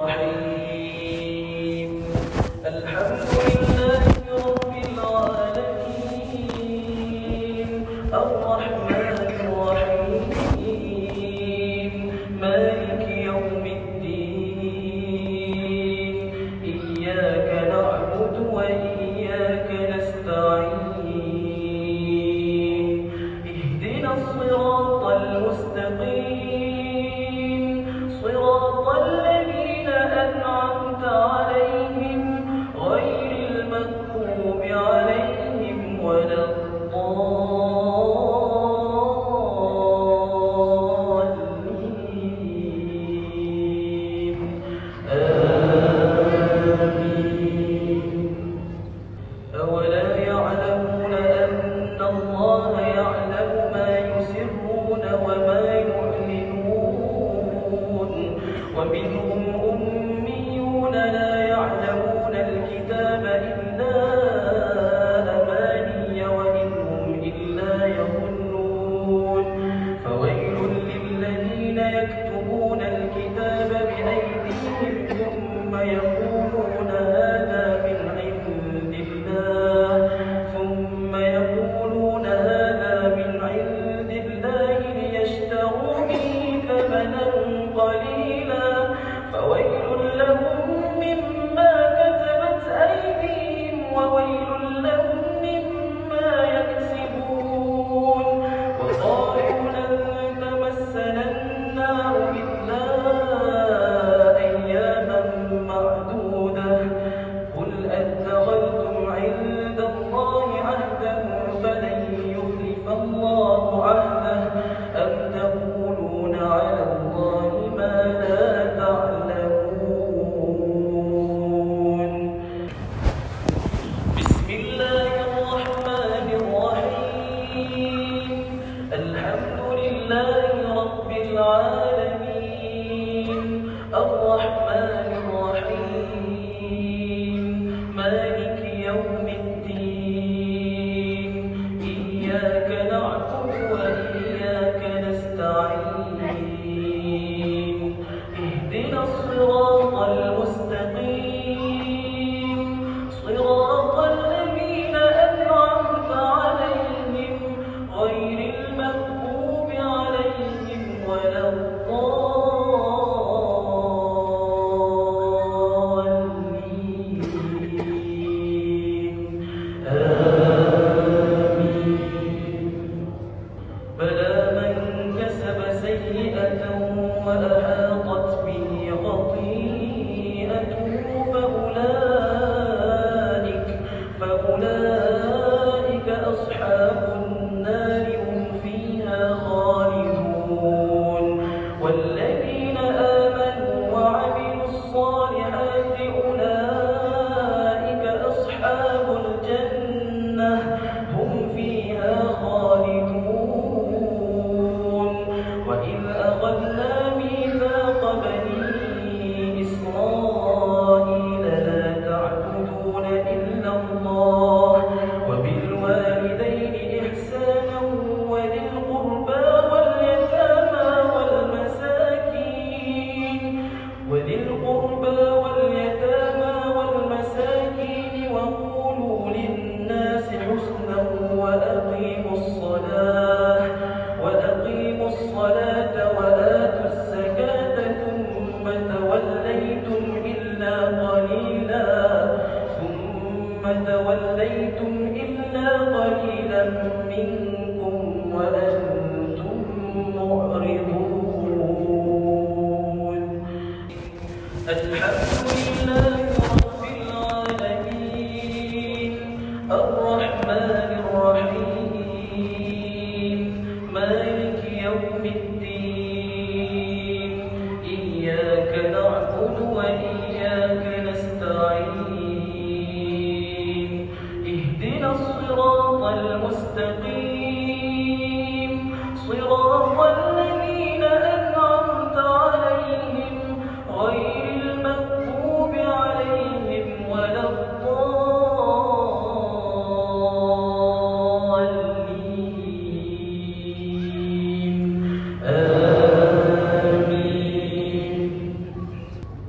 الرحيم. الحمد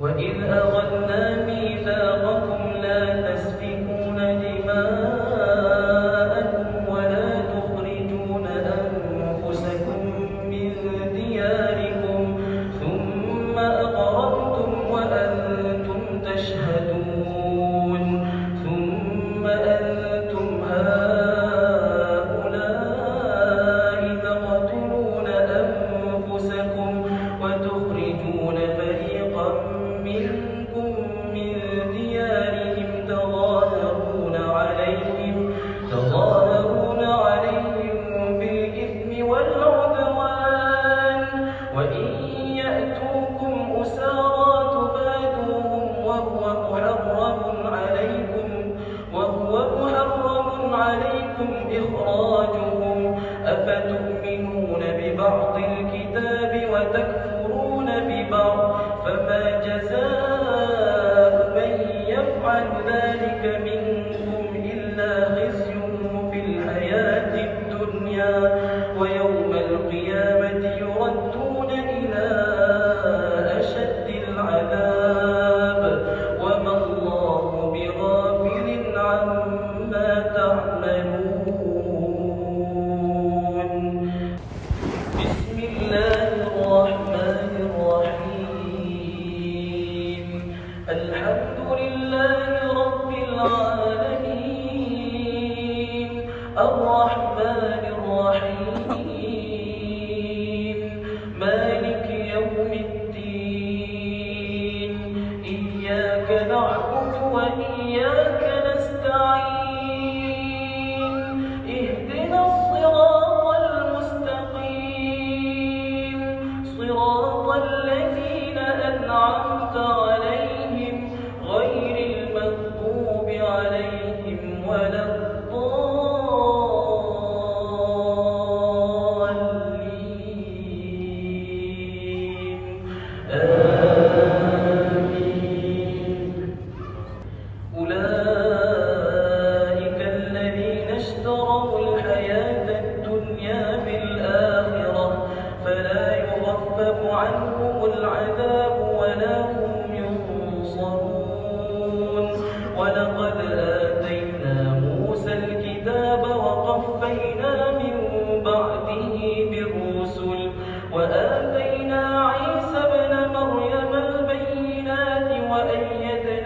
وإذ فلعنة الله على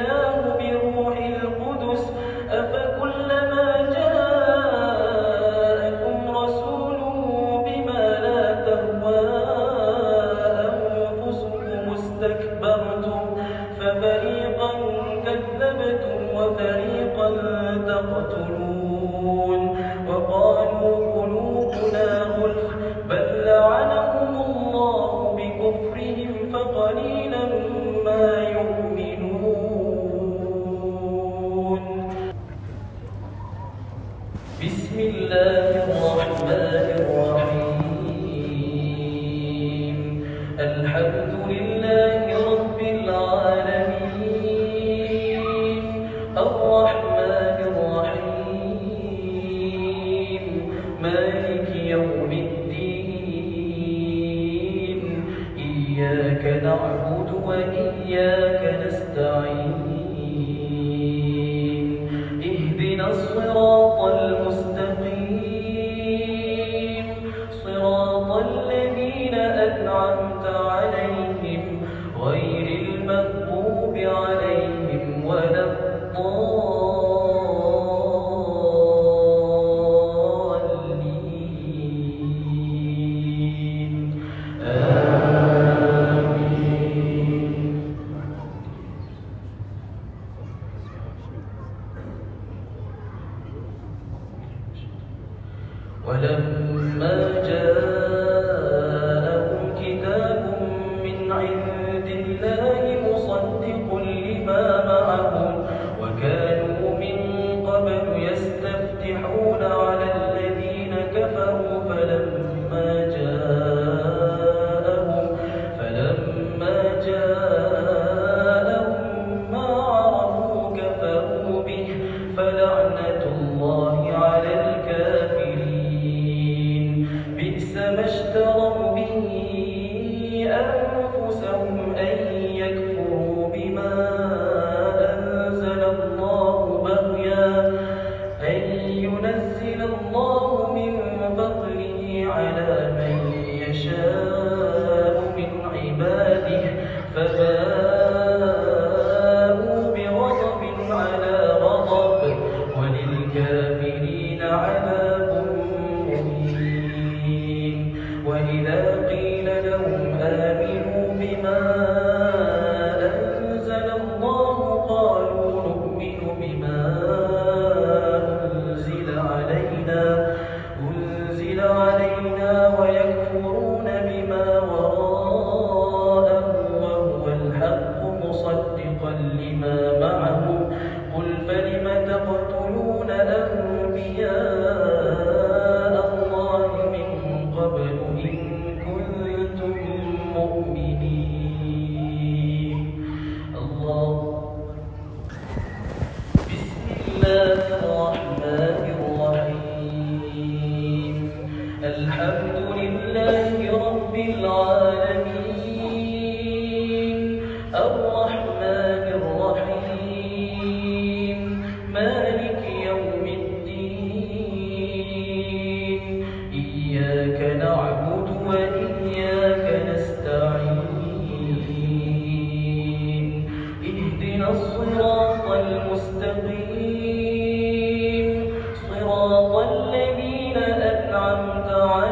تعالى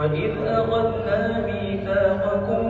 وإذ أخذنا ميثاقكم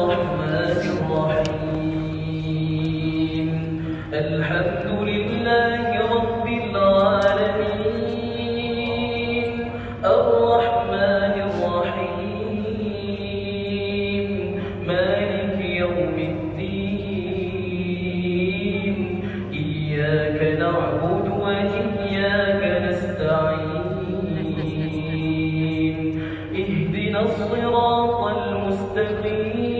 الصراط المستقيم.